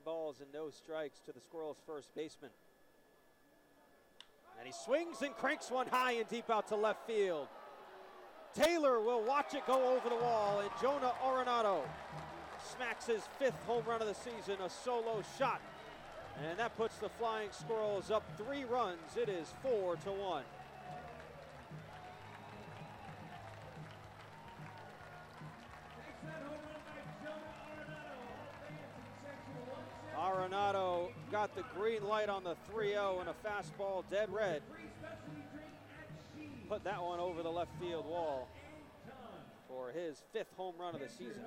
Three balls and no strikes to the Squirrels' first baseman. And he swings and cranks one high and deep out to left field. Taylor will watch it go over the wall, and Jonah Arenado smacks his fifth home run of the season, a solo shot. And that puts the Flying Squirrels up three runs. It is four to one. Got the green light on the 3 0 and a fastball dead red. Put that one over the left field wall for his fifth home run of the season.